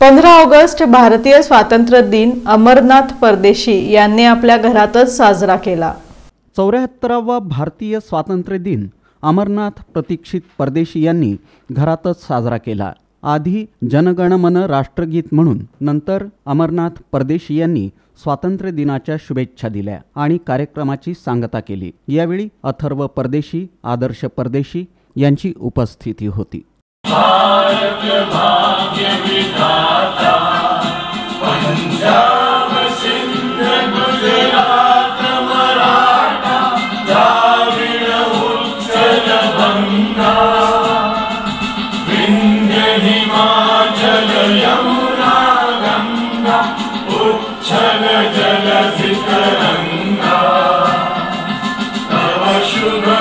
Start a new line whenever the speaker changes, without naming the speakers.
पंधरा ऑगस्ट भारतीय स्वातंत्र्य दिन अमरनाथ परदेशी यांनी आपल्या घरातच साजरा केला.
चौऱ्याहत्तरावा भारतीय स्वातंत्र्य दिन अमरनाथ प्रतीक्षित परदेशी यांनी घरातच साजरा केला. आधी जनगणमन राष्ट्रगीत म्हणून नंतर अमरनाथ परदेशी यांनी स्वातंत्र्य दिनाच्या शुभेच्छा दिल्या आणि कार्यक्रमाची सांगता केली. यावेळी अथर्व परदेशी आदर्श परदेशी यांची उपस्थिती होती.
उच्छल जल तव शुभ